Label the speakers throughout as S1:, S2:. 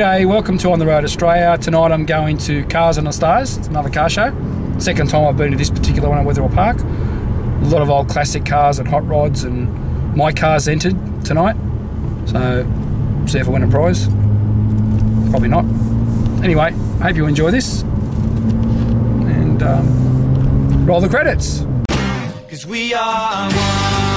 S1: G'day, welcome to On the Road Australia. Tonight I'm going to Cars Under the Stars. It's another car show. Second time I've been to this particular one at Wetherill Park. A lot of old classic cars and hot rods, and my car's entered tonight. So, see if I win a prize. Probably not. Anyway, hope you enjoy this. And um, roll the credits.
S2: Cause we are one,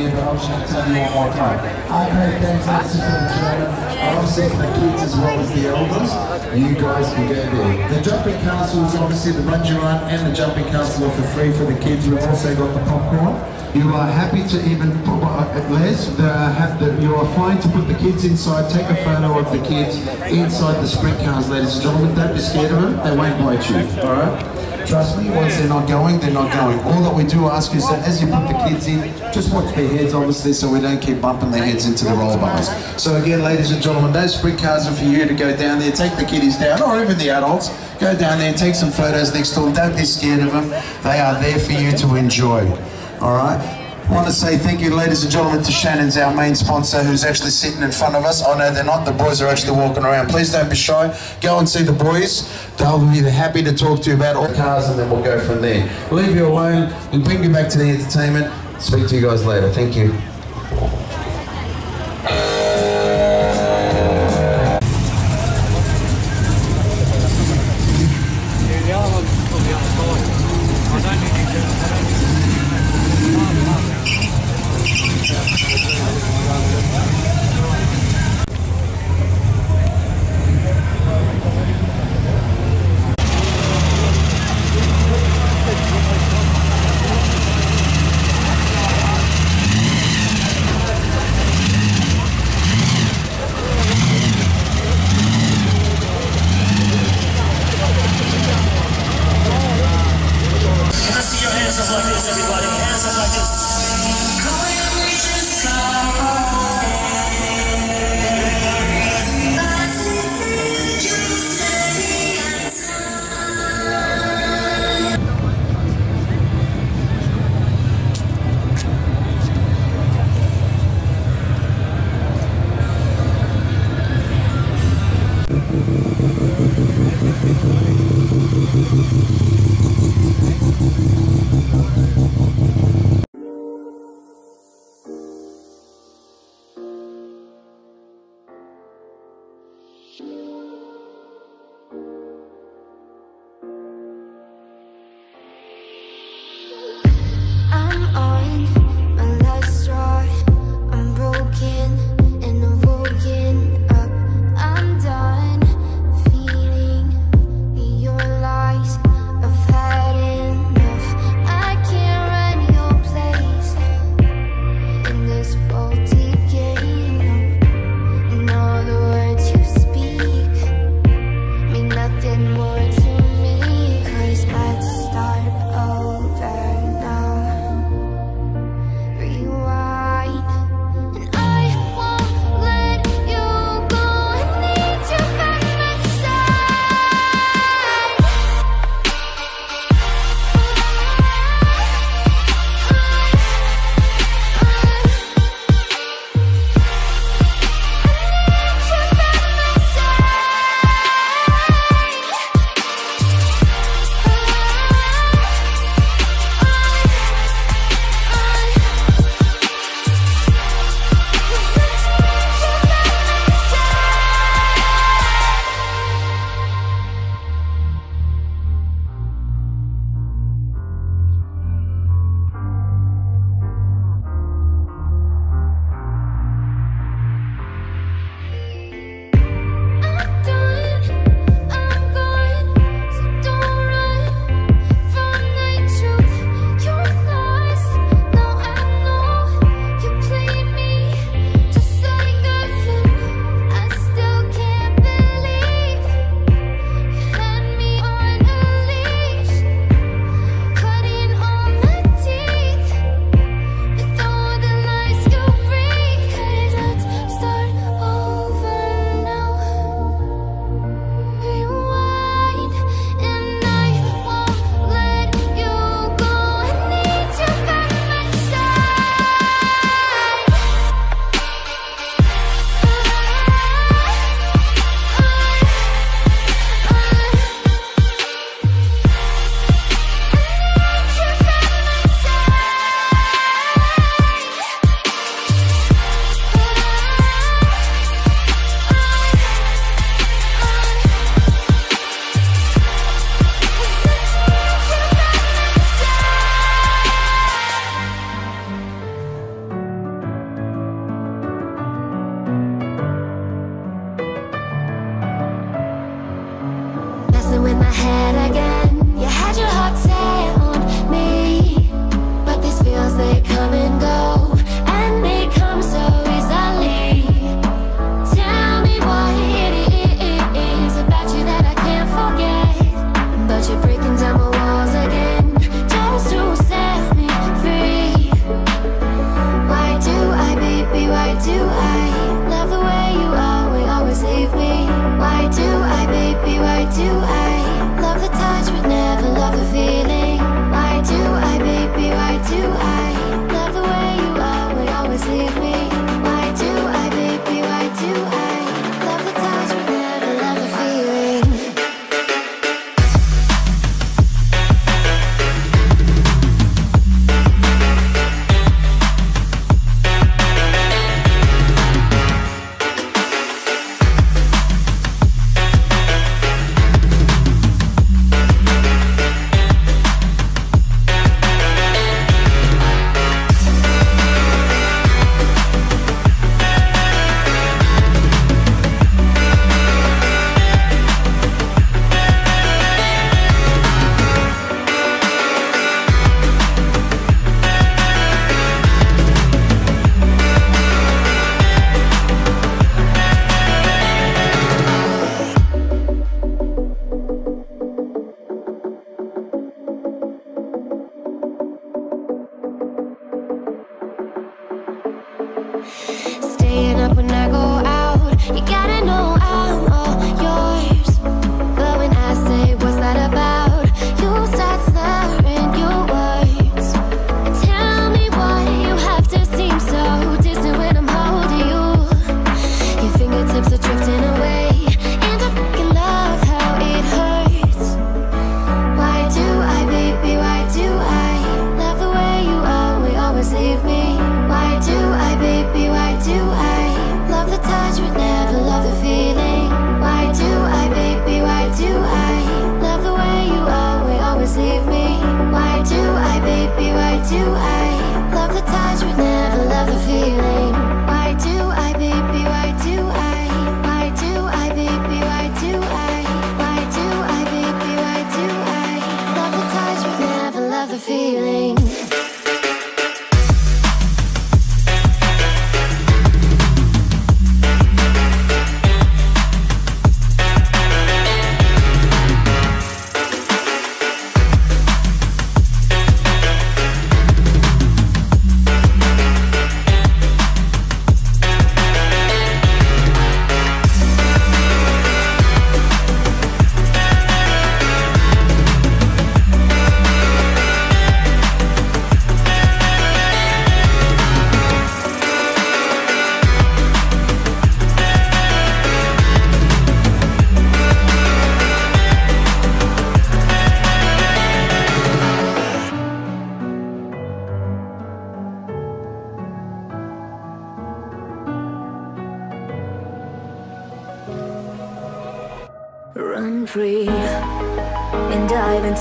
S2: you,
S3: just going to you one more time. Arcade games, that's for the are obviously for the kids as well as the elders. You guys can go there. The jumping castle is obviously the bungee run and the jumping castle are for free for the kids. We've also got the popcorn. You are happy to even uh, Les, the, have the, you are fine to put the kids inside, take a photo of the kids inside the sprint cars, ladies and gentlemen. Don't be scared of them, they won't bite you, alright? Trust me, once they're not going, they're not going. All that we do ask is that as you put the kids in, just watch their heads, obviously, so we don't keep bumping their heads into the roll bars. So again, ladies and gentlemen, those sprint cars are for you to go down there, take the kiddies down, or even the adults, go down there, take some photos next to them. Don't be scared of them. They are there for you to enjoy. All right. I want to say thank you, ladies and gentlemen, to Shannon's our main sponsor, who's actually sitting in front of us. Oh, I know they're not; the boys are actually walking around. Please don't be shy. Go and see the boys. They'll be happy to talk to you about all the cars, and then we'll go from there. Leave you alone. We'll bring you back to the entertainment. Speak to you guys later. Thank you.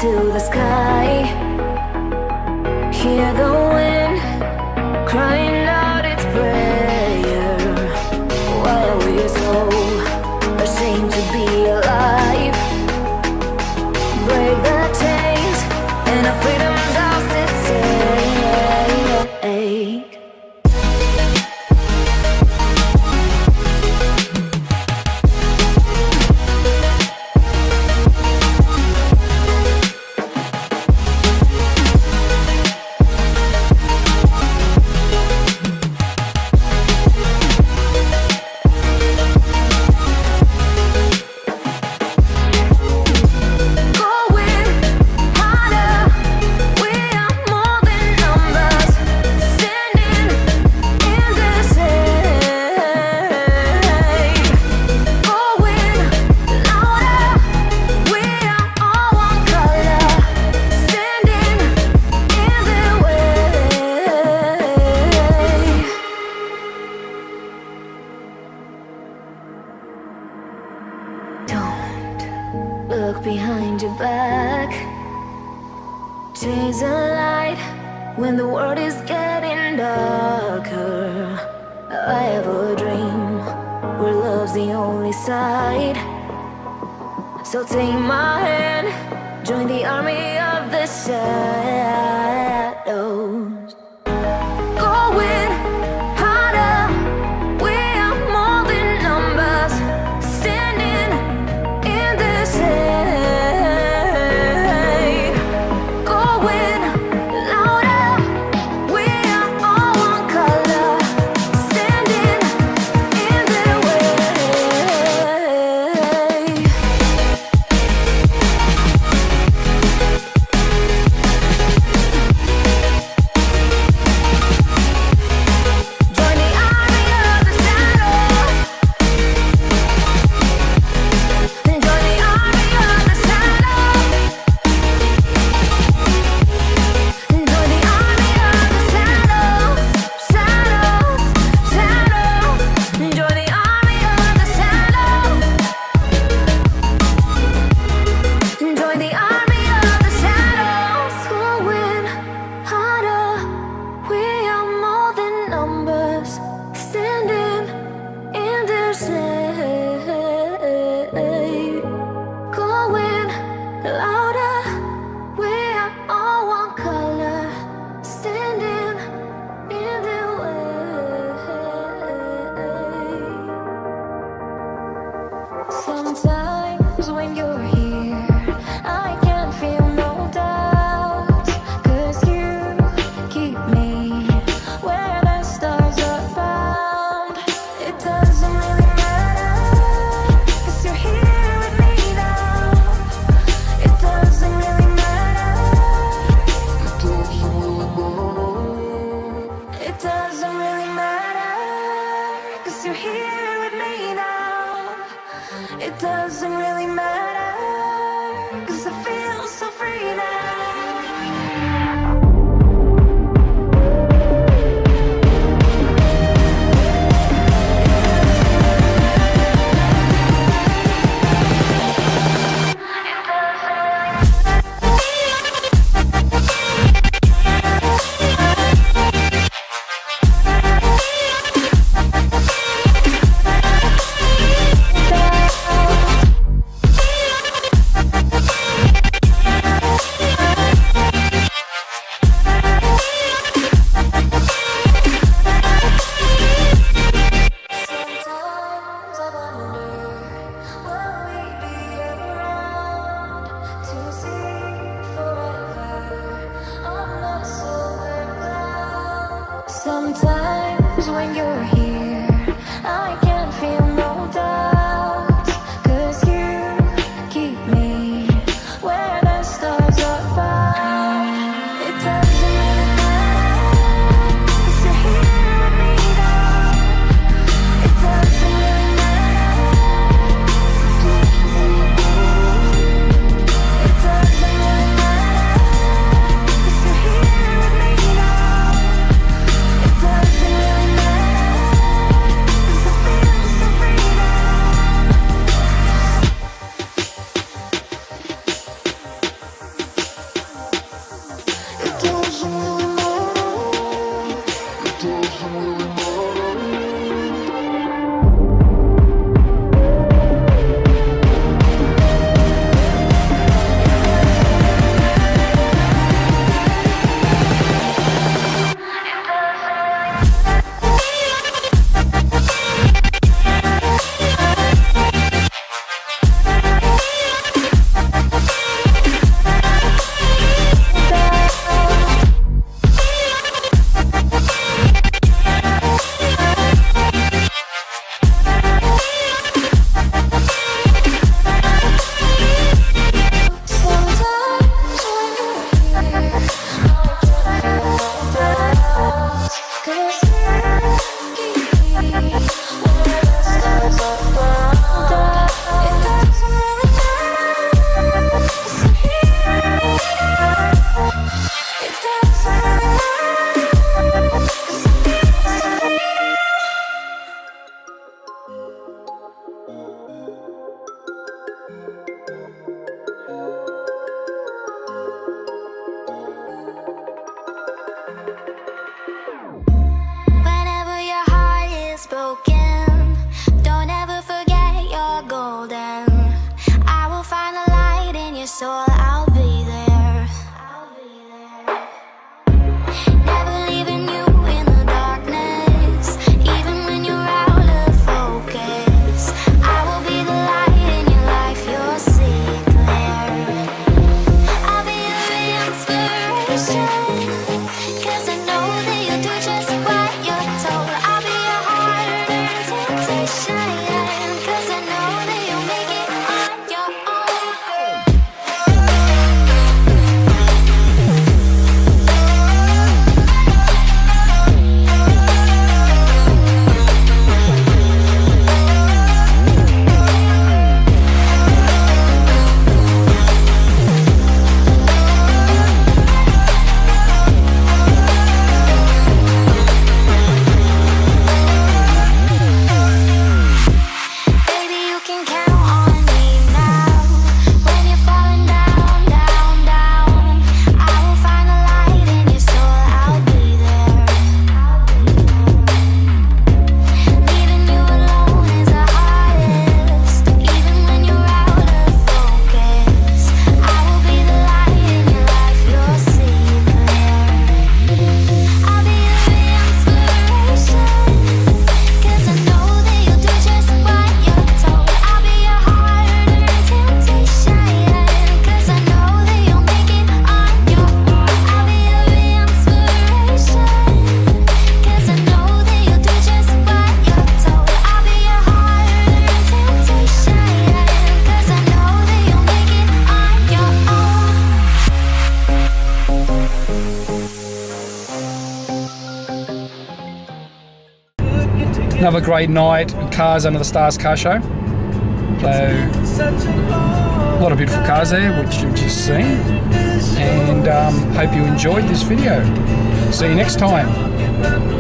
S2: Into the sky. Army of the shadows. Doesn't really matter,
S1: Another great night, Cars Under the Stars car show. So, a lot of beautiful cars there, which you've just seen. And um, hope you enjoyed this video. See you next time.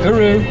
S1: Hooroo!